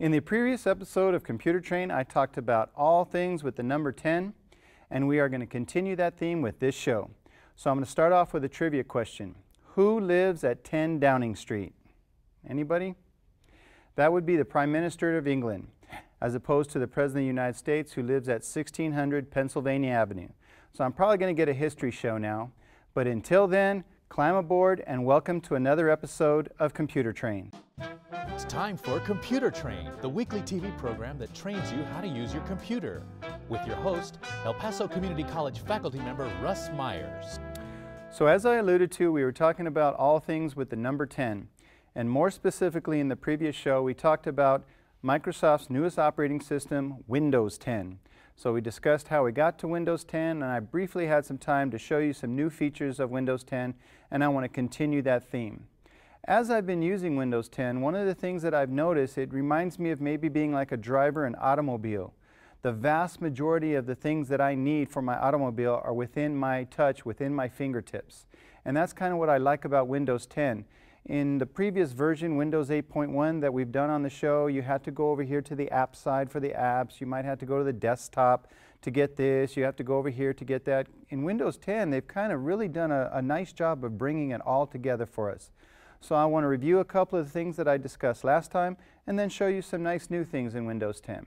In the previous episode of Computer Train, I talked about all things with the number 10, and we are going to continue that theme with this show. So I'm going to start off with a trivia question. Who lives at 10 Downing Street? Anybody? That would be the Prime Minister of England, as opposed to the President of the United States who lives at 1600 Pennsylvania Avenue. So I'm probably going to get a history show now, but until then, climb aboard and welcome to another episode of Computer Train. It's time for Computer Train, the weekly TV program that trains you how to use your computer. With your host, El Paso Community College faculty member Russ Myers. So as I alluded to, we were talking about all things with the number 10. And more specifically in the previous show, we talked about Microsoft's newest operating system, Windows 10. So we discussed how we got to Windows 10 and I briefly had some time to show you some new features of Windows 10 and I want to continue that theme. As I've been using Windows 10, one of the things that I've noticed, it reminds me of maybe being like a driver in an automobile. The vast majority of the things that I need for my automobile are within my touch, within my fingertips. And that's kind of what I like about Windows 10. In the previous version, Windows 8.1 that we've done on the show, you had to go over here to the app side for the apps. You might have to go to the desktop to get this. You have to go over here to get that. In Windows 10, they've kind of really done a, a nice job of bringing it all together for us. So I want to review a couple of the things that I discussed last time and then show you some nice new things in Windows 10.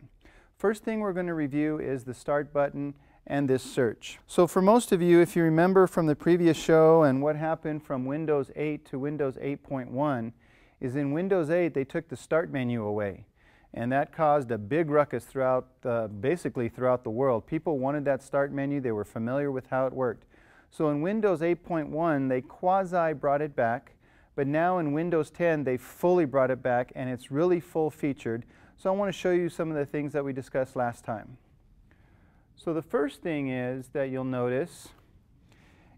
First thing we're going to review is the Start button and this search. So for most of you, if you remember from the previous show and what happened from Windows 8 to Windows 8.1, is in Windows 8 they took the Start menu away. And that caused a big ruckus throughout, uh, basically throughout the world. People wanted that Start menu, they were familiar with how it worked. So in Windows 8.1 they quasi brought it back, but now in Windows 10 they fully brought it back and it's really full featured. So I want to show you some of the things that we discussed last time. So the first thing is that you'll notice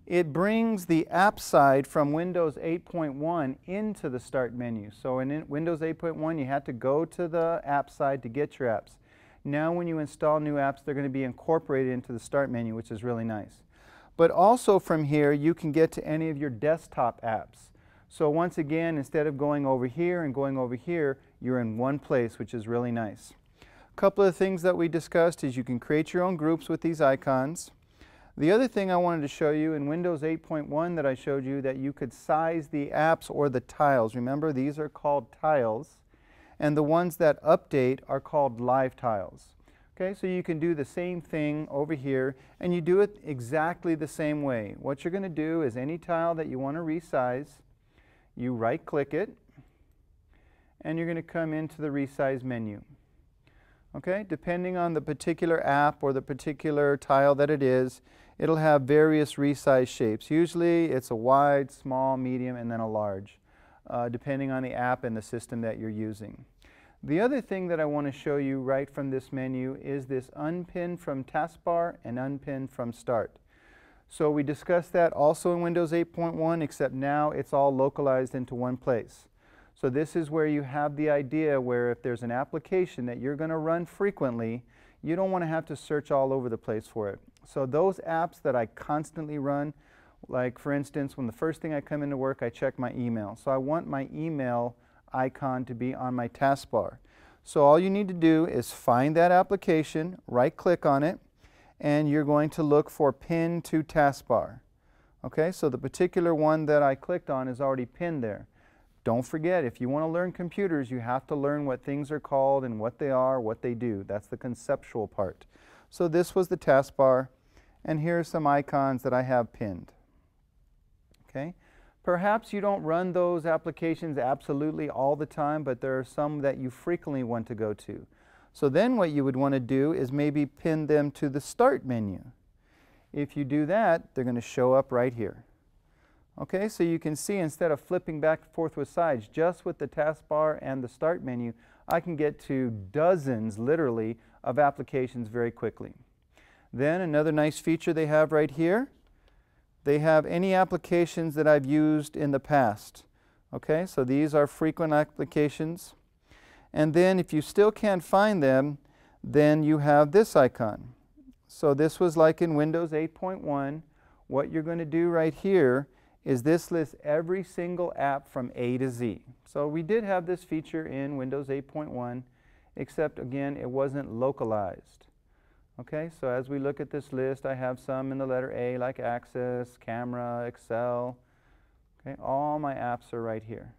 it brings the app side from Windows 8.1 into the Start menu. So in Windows 8.1 you had to go to the app side to get your apps. Now when you install new apps they're going to be incorporated into the Start menu which is really nice. But also from here you can get to any of your desktop apps. So once again instead of going over here and going over here you're in one place which is really nice couple of things that we discussed is you can create your own groups with these icons. The other thing I wanted to show you in Windows 8.1 that I showed you that you could size the apps or the tiles. Remember these are called tiles and the ones that update are called live tiles. Okay, so you can do the same thing over here and you do it exactly the same way. What you're going to do is any tile that you want to resize, you right click it and you're going to come into the resize menu. Okay, depending on the particular app or the particular tile that it is, it'll have various resize shapes. Usually it's a wide, small, medium, and then a large, uh, depending on the app and the system that you're using. The other thing that I want to show you right from this menu is this unpin from taskbar and unpin from start. So we discussed that also in Windows 8.1 except now it's all localized into one place. So this is where you have the idea where if there's an application that you're going to run frequently, you don't want to have to search all over the place for it. So those apps that I constantly run, like for instance, when the first thing I come into work, I check my email. So I want my email icon to be on my taskbar. So all you need to do is find that application, right click on it, and you're going to look for pin to taskbar. Okay, so the particular one that I clicked on is already pinned there. Don't forget, if you want to learn computers, you have to learn what things are called and what they are, what they do. That's the conceptual part. So this was the taskbar, and here are some icons that I have pinned. Okay. Perhaps you don't run those applications absolutely all the time, but there are some that you frequently want to go to. So then what you would want to do is maybe pin them to the Start menu. If you do that, they're going to show up right here. Okay, so you can see instead of flipping back and forth with sides, just with the taskbar and the start menu, I can get to dozens, literally, of applications very quickly. Then another nice feature they have right here, they have any applications that I've used in the past. Okay, so these are frequent applications. And then if you still can't find them, then you have this icon. So this was like in Windows 8.1. What you're going to do right here is this lists every single app from A to Z. So we did have this feature in Windows 8.1 except again, it wasn't localized. Okay, so as we look at this list, I have some in the letter A like Access, Camera, Excel. Okay, all my apps are right here.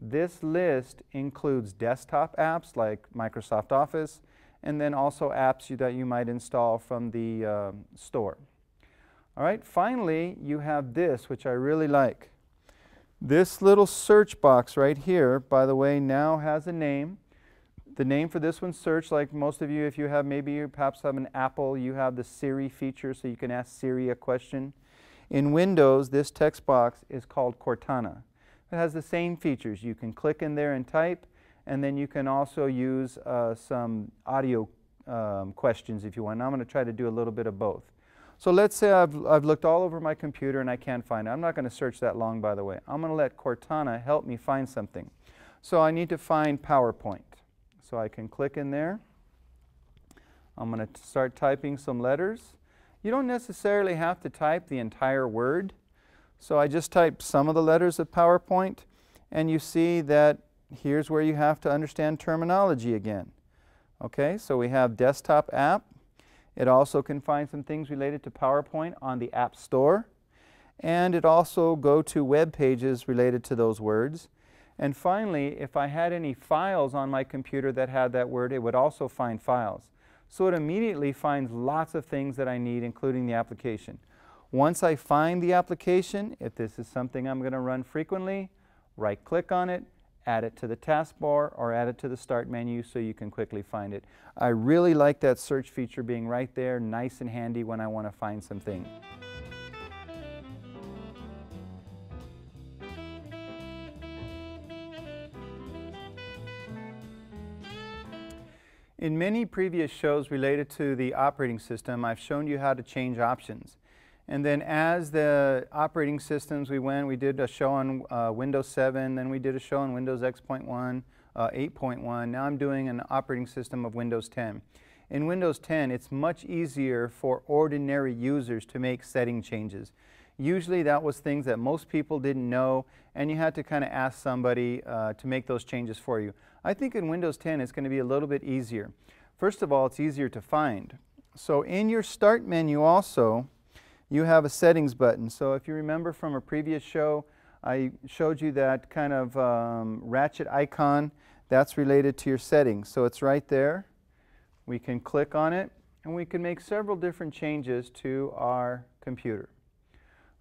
This list includes desktop apps like Microsoft Office and then also apps you, that you might install from the uh, store. All right, finally, you have this, which I really like. This little search box right here, by the way, now has a name. The name for this one, search, like most of you, if you have maybe you perhaps have an Apple, you have the Siri feature so you can ask Siri a question. In Windows, this text box is called Cortana. It has the same features. You can click in there and type, and then you can also use uh, some audio um, questions if you want. And I'm going to try to do a little bit of both. So let's say I've, I've looked all over my computer and I can't find it. I'm not going to search that long, by the way. I'm going to let Cortana help me find something. So I need to find PowerPoint. So I can click in there. I'm going to start typing some letters. You don't necessarily have to type the entire word. So I just type some of the letters of PowerPoint, and you see that here's where you have to understand terminology again. Okay, so we have desktop app. It also can find some things related to PowerPoint on the App Store. And it also go to web pages related to those words. And finally, if I had any files on my computer that had that word, it would also find files. So it immediately finds lots of things that I need, including the application. Once I find the application, if this is something I'm going to run frequently, right click on it, add it to the taskbar or add it to the start menu so you can quickly find it. I really like that search feature being right there, nice and handy when I want to find something. In many previous shows related to the operating system, I've shown you how to change options. And then as the operating systems we went, we did a show on uh, Windows 7, then we did a show on Windows X.1, uh, 8.1. Now I'm doing an operating system of Windows 10. In Windows 10, it's much easier for ordinary users to make setting changes. Usually that was things that most people didn't know, and you had to kind of ask somebody uh, to make those changes for you. I think in Windows 10 it's going to be a little bit easier. First of all, it's easier to find. So in your Start menu also, you have a settings button. So if you remember from a previous show, I showed you that kind of um, ratchet icon. That's related to your settings. So it's right there. We can click on it and we can make several different changes to our computer.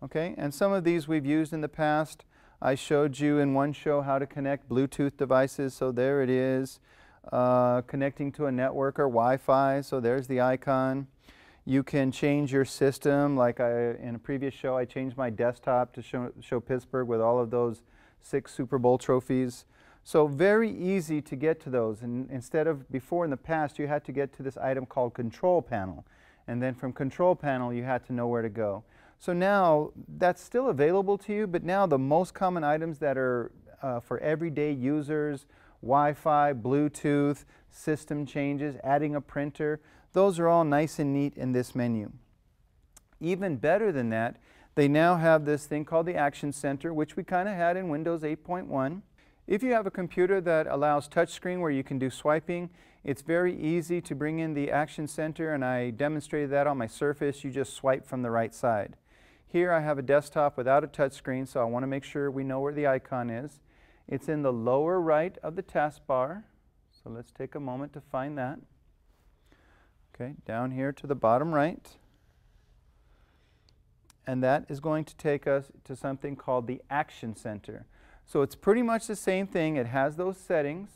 Okay, and some of these we've used in the past. I showed you in one show how to connect Bluetooth devices, so there it is. Uh, connecting to a network or Wi-Fi, so there's the icon. You can change your system, like I, in a previous show, I changed my desktop to show, show Pittsburgh with all of those six Super Bowl trophies. So very easy to get to those. And instead of before in the past, you had to get to this item called Control Panel. And then from Control Panel, you had to know where to go. So now that's still available to you, but now the most common items that are uh, for everyday users, Wi-Fi, Bluetooth, system changes, adding a printer, those are all nice and neat in this menu. Even better than that, they now have this thing called the Action Center, which we kind of had in Windows 8.1. If you have a computer that allows touchscreen where you can do swiping, it's very easy to bring in the Action Center, and I demonstrated that on my Surface. You just swipe from the right side. Here I have a desktop without a touchscreen, so I want to make sure we know where the icon is. It's in the lower right of the taskbar, so let's take a moment to find that. Okay, down here to the bottom right. And that is going to take us to something called the Action Center. So it's pretty much the same thing. It has those settings.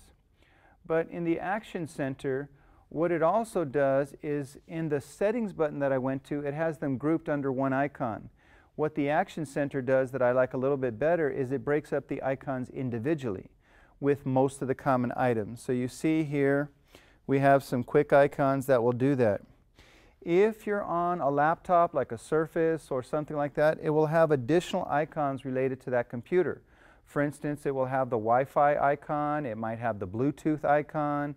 But in the Action Center, what it also does is in the settings button that I went to, it has them grouped under one icon. What the Action Center does that I like a little bit better is it breaks up the icons individually with most of the common items. So you see here, we have some quick icons that will do that. If you're on a laptop like a Surface or something like that, it will have additional icons related to that computer. For instance, it will have the Wi-Fi icon, it might have the Bluetooth icon.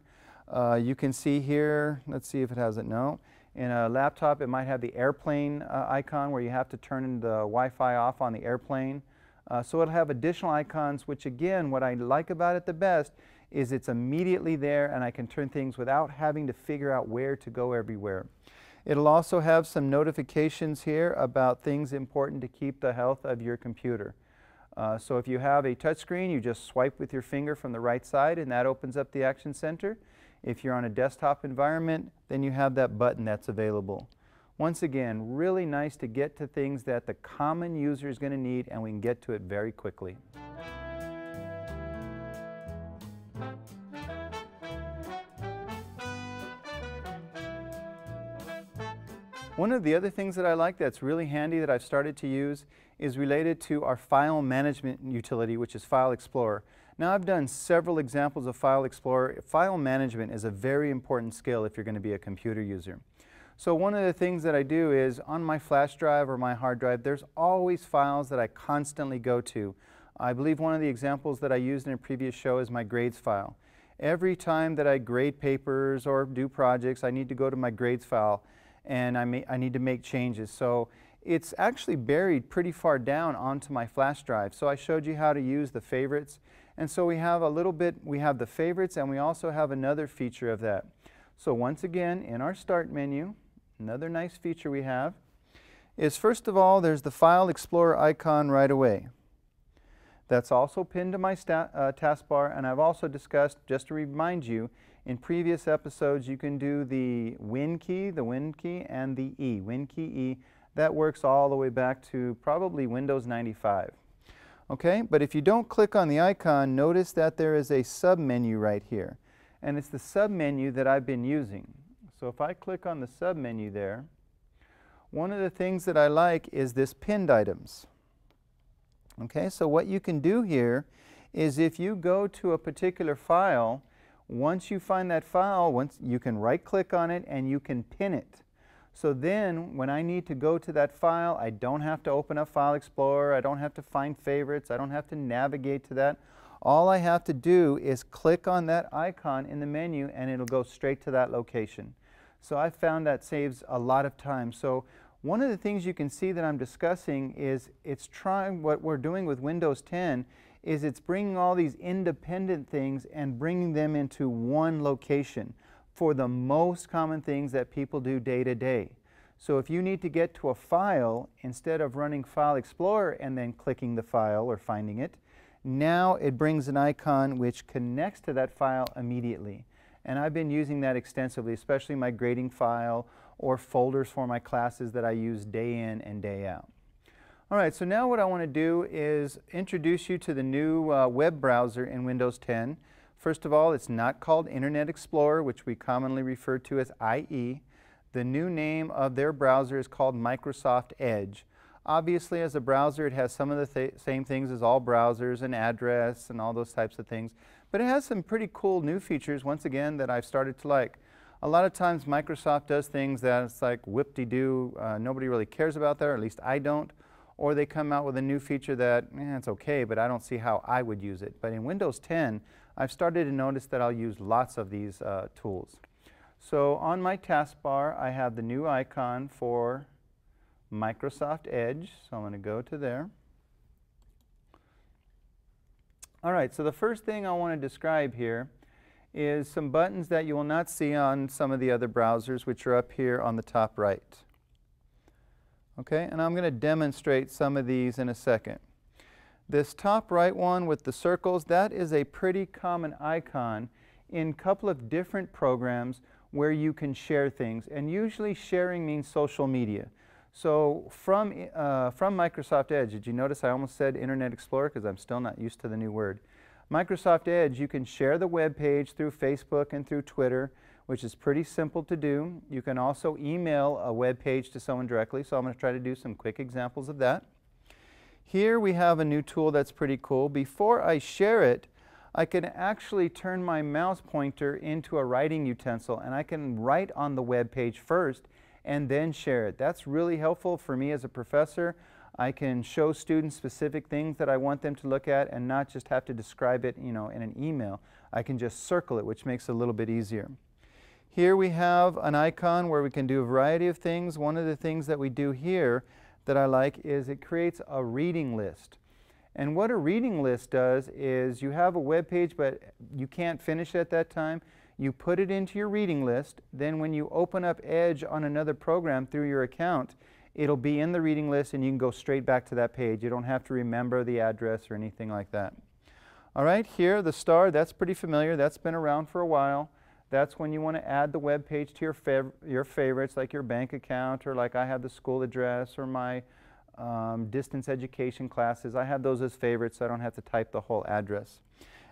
Uh, you can see here, let's see if it has it, no. In a laptop, it might have the airplane uh, icon where you have to turn the Wi-Fi off on the airplane. Uh, so it'll have additional icons, which again, what I like about it the best is it's immediately there and I can turn things without having to figure out where to go everywhere. It'll also have some notifications here about things important to keep the health of your computer. Uh, so if you have a touchscreen, you just swipe with your finger from the right side and that opens up the Action Center. If you're on a desktop environment, then you have that button that's available. Once again, really nice to get to things that the common user is going to need and we can get to it very quickly. One of the other things that I like that's really handy that I've started to use is related to our file management utility, which is File Explorer. Now I've done several examples of File Explorer. File management is a very important skill if you're going to be a computer user. So one of the things that I do is on my flash drive or my hard drive, there's always files that I constantly go to. I believe one of the examples that I used in a previous show is my grades file. Every time that I grade papers or do projects, I need to go to my grades file and I, may, I need to make changes. So it's actually buried pretty far down onto my flash drive. So I showed you how to use the favorites. And so we have a little bit, we have the favorites and we also have another feature of that. So once again, in our start menu, another nice feature we have is first of all, there's the File Explorer icon right away. That's also pinned to my uh, taskbar and I've also discussed, just to remind you, in previous episodes, you can do the Win key, the Win key, and the E, Win key E. That works all the way back to probably Windows 95. Okay, but if you don't click on the icon, notice that there is a submenu right here. And it's the submenu that I've been using. So if I click on the submenu there, one of the things that I like is this pinned items. Okay, so what you can do here is if you go to a particular file once you find that file, once you can right click on it and you can pin it. So then when I need to go to that file, I don't have to open up File Explorer, I don't have to find favorites, I don't have to navigate to that. All I have to do is click on that icon in the menu and it'll go straight to that location. So I found that saves a lot of time. So one of the things you can see that I'm discussing is it's trying what we're doing with Windows 10 is it's bringing all these independent things and bringing them into one location for the most common things that people do day to day. So if you need to get to a file, instead of running File Explorer and then clicking the file or finding it, now it brings an icon which connects to that file immediately. And I've been using that extensively, especially my grading file or folders for my classes that I use day in and day out. All right, so now what I want to do is introduce you to the new uh, web browser in Windows 10. First of all, it's not called Internet Explorer, which we commonly refer to as IE. The new name of their browser is called Microsoft Edge. Obviously, as a browser, it has some of the th same things as all browsers, an address and all those types of things. But it has some pretty cool new features, once again, that I've started to like. A lot of times, Microsoft does things that it's like whip-de-doo, uh, nobody really cares about that, or at least I don't or they come out with a new feature that, eh, it's okay, but I don't see how I would use it. But in Windows 10, I've started to notice that I'll use lots of these uh, tools. So on my taskbar, I have the new icon for Microsoft Edge. So I'm going to go to there. All right, so the first thing I want to describe here is some buttons that you will not see on some of the other browsers, which are up here on the top right. Okay, and I'm going to demonstrate some of these in a second. This top right one with the circles, that is a pretty common icon in a couple of different programs where you can share things. And usually sharing means social media. So from, uh, from Microsoft Edge, did you notice I almost said Internet Explorer because I'm still not used to the new word. Microsoft Edge, you can share the web page through Facebook and through Twitter which is pretty simple to do. You can also email a web page to someone directly, so I'm going to try to do some quick examples of that. Here we have a new tool that's pretty cool. Before I share it, I can actually turn my mouse pointer into a writing utensil and I can write on the web page first and then share it. That's really helpful for me as a professor. I can show students specific things that I want them to look at and not just have to describe it you know, in an email. I can just circle it, which makes it a little bit easier. Here we have an icon where we can do a variety of things. One of the things that we do here that I like is it creates a reading list. And what a reading list does is you have a web page, but you can't finish it at that time. You put it into your reading list. Then when you open up Edge on another program through your account, it'll be in the reading list and you can go straight back to that page. You don't have to remember the address or anything like that. All right, here the star, that's pretty familiar. That's been around for a while. That's when you want to add the web page to your, fav your favorites, like your bank account, or like I have the school address, or my um, distance education classes. I have those as favorites so I don't have to type the whole address.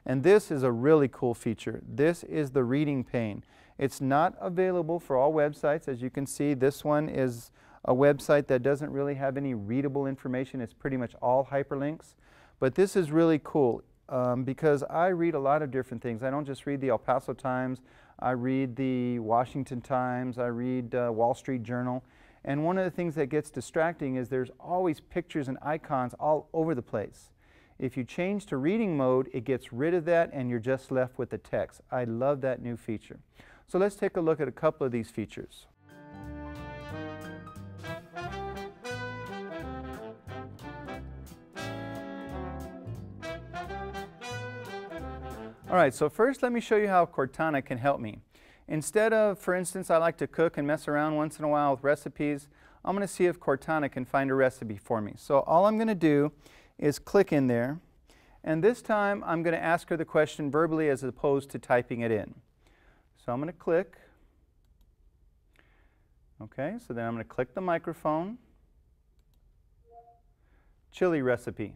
And this is a really cool feature. This is the reading pane. It's not available for all websites. As you can see, this one is a website that doesn't really have any readable information. It's pretty much all hyperlinks. But this is really cool um, because I read a lot of different things. I don't just read the El Paso Times. I read the Washington Times. I read uh, Wall Street Journal. And one of the things that gets distracting is there's always pictures and icons all over the place. If you change to reading mode, it gets rid of that and you're just left with the text. I love that new feature. So let's take a look at a couple of these features. All right, so first let me show you how Cortana can help me. Instead of, for instance, I like to cook and mess around once in a while with recipes, I'm going to see if Cortana can find a recipe for me. So all I'm going to do is click in there, and this time I'm going to ask her the question verbally as opposed to typing it in. So I'm going to click. Okay, so then I'm going to click the microphone. Chili recipe.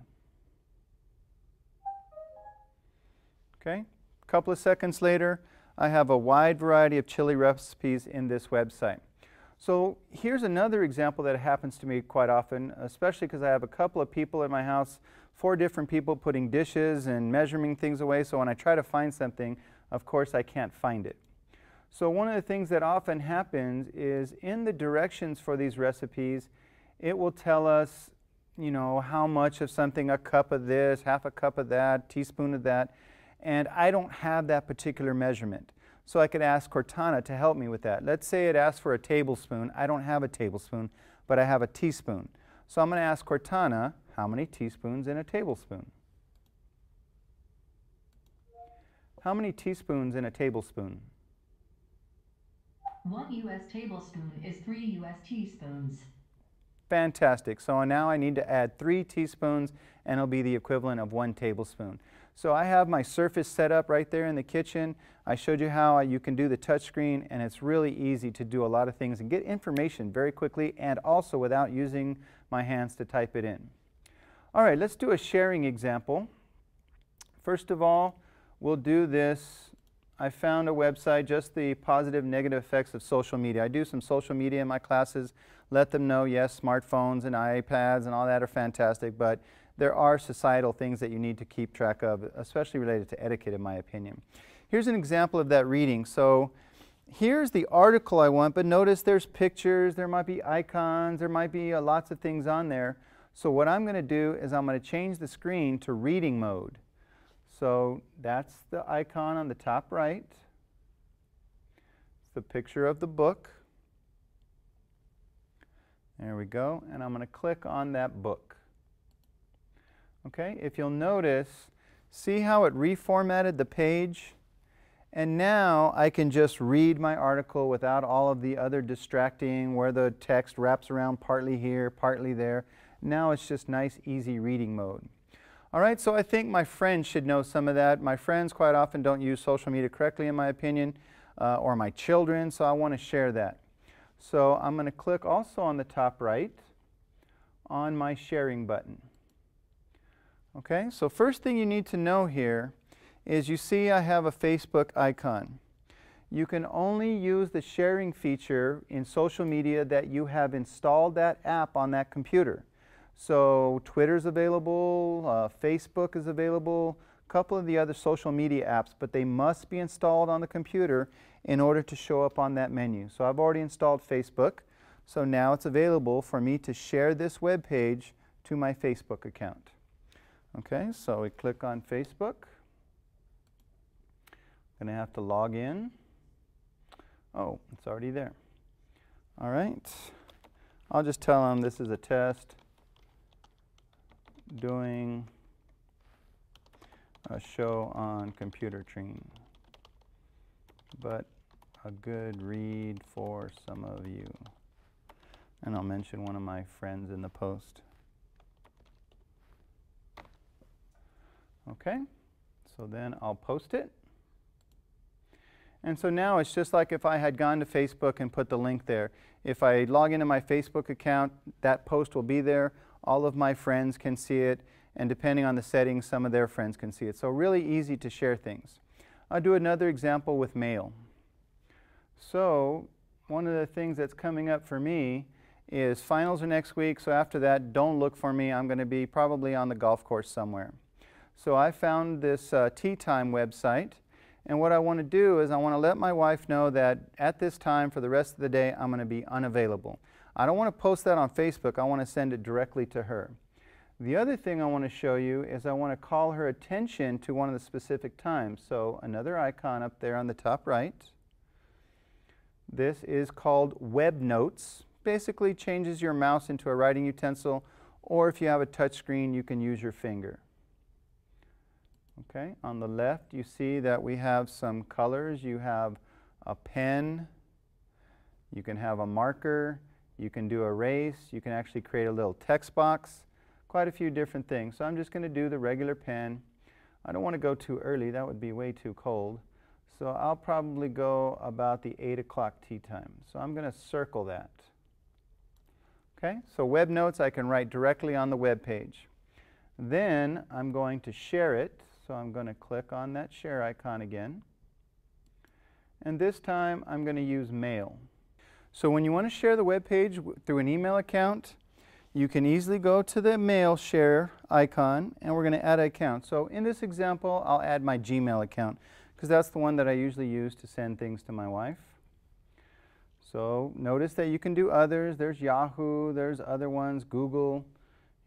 Okay, a couple of seconds later, I have a wide variety of chili recipes in this website. So here's another example that happens to me quite often, especially because I have a couple of people in my house, four different people putting dishes and measuring things away. So when I try to find something, of course I can't find it. So one of the things that often happens is in the directions for these recipes, it will tell us, you know, how much of something, a cup of this, half a cup of that, teaspoon of that and I don't have that particular measurement. So I could ask Cortana to help me with that. Let's say it asks for a tablespoon. I don't have a tablespoon, but I have a teaspoon. So I'm going to ask Cortana, how many teaspoons in a tablespoon? How many teaspoons in a tablespoon? One U.S. tablespoon is three U.S. teaspoons. Fantastic. So now I need to add three teaspoons and it'll be the equivalent of one tablespoon. So I have my surface set up right there in the kitchen. I showed you how you can do the touchscreen and it's really easy to do a lot of things and get information very quickly and also without using my hands to type it in. All right, let's do a sharing example. First of all, we'll do this. I found a website, just the positive negative effects of social media. I do some social media in my classes, let them know, yes, smartphones and iPads and all that are fantastic, but there are societal things that you need to keep track of, especially related to etiquette, in my opinion. Here's an example of that reading. So here's the article I want, but notice there's pictures, there might be icons, there might be uh, lots of things on there. So what I'm going to do is I'm going to change the screen to reading mode. So that's the icon on the top right. It's the picture of the book. There we go. And I'm going to click on that book. Okay, if you'll notice, see how it reformatted the page? And now I can just read my article without all of the other distracting where the text wraps around partly here, partly there. Now it's just nice, easy reading mode. All right, so I think my friends should know some of that. My friends quite often don't use social media correctly, in my opinion, uh, or my children, so I want to share that. So I'm going to click also on the top right on my sharing button. Okay, so first thing you need to know here is you see I have a Facebook icon. You can only use the sharing feature in social media that you have installed that app on that computer. So Twitter's available, uh, Facebook is available, a couple of the other social media apps, but they must be installed on the computer in order to show up on that menu. So I've already installed Facebook, so now it's available for me to share this web page to my Facebook account. Okay, so we click on Facebook. Going to have to log in. Oh, it's already there. All right. I'll just tell them this is a test doing a show on computer training, but a good read for some of you. And I'll mention one of my friends in the post. Okay, so then I'll post it. And so now it's just like if I had gone to Facebook and put the link there. If I log into my Facebook account, that post will be there. All of my friends can see it, and depending on the settings, some of their friends can see it. So really easy to share things. I'll do another example with mail. So one of the things that's coming up for me is finals are next week, so after that, don't look for me. I'm going to be probably on the golf course somewhere. So I found this uh, Tee Time website, and what I want to do is I want to let my wife know that at this time for the rest of the day, I'm going to be unavailable. I don't want to post that on Facebook. I want to send it directly to her. The other thing I want to show you is I want to call her attention to one of the specific times. So another icon up there on the top right. This is called Web Notes. Basically changes your mouse into a writing utensil, or if you have a touch screen, you can use your finger. Okay, on the left you see that we have some colors. You have a pen, you can have a marker, you can do a erase, you can actually create a little text box, quite a few different things. So I'm just going to do the regular pen. I don't want to go too early, that would be way too cold. So I'll probably go about the 8 o'clock tee time. So I'm going to circle that. Okay, so web notes I can write directly on the web page. Then I'm going to share it. So I'm going to click on that share icon again. And this time I'm going to use mail. So when you want to share the web page through an email account, you can easily go to the mail share icon and we're going to add an account. So in this example, I'll add my Gmail account because that's the one that I usually use to send things to my wife. So notice that you can do others. There's Yahoo, there's other ones, Google.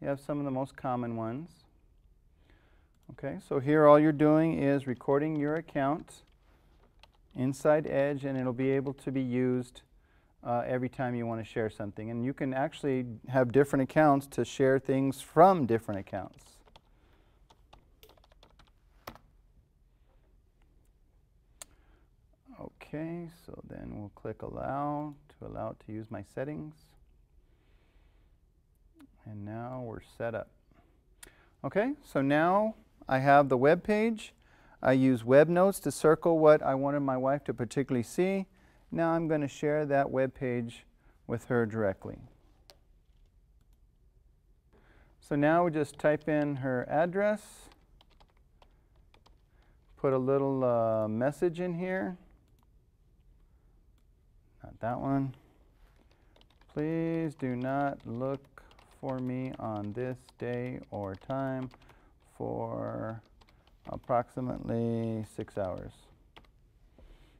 You have some of the most common ones. Okay, so here all you're doing is recording your account inside Edge and it'll be able to be used uh, every time you want to share something. And you can actually have different accounts to share things from different accounts. Okay, so then we'll click Allow to allow it to use my settings. And now we're set up. Okay, so now I have the web page. I use web notes to circle what I wanted my wife to particularly see. Now I'm going to share that web page with her directly. So now we just type in her address, put a little uh, message in here. Not that one. Please do not look for me on this day or time for approximately six hours.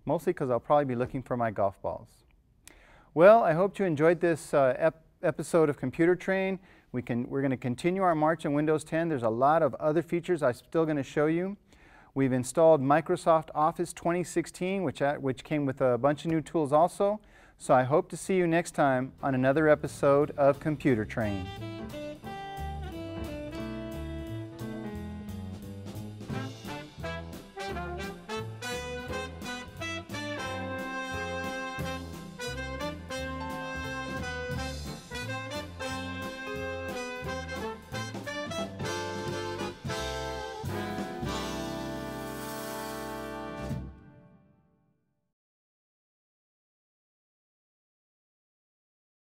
Mostly because I'll probably be looking for my golf balls. Well, I hope you enjoyed this uh, ep episode of Computer Train. We can, we're going to continue our march in Windows 10. There's a lot of other features I'm still going to show you. We've installed Microsoft Office 2016, which, at, which came with a bunch of new tools also. So I hope to see you next time on another episode of Computer Train.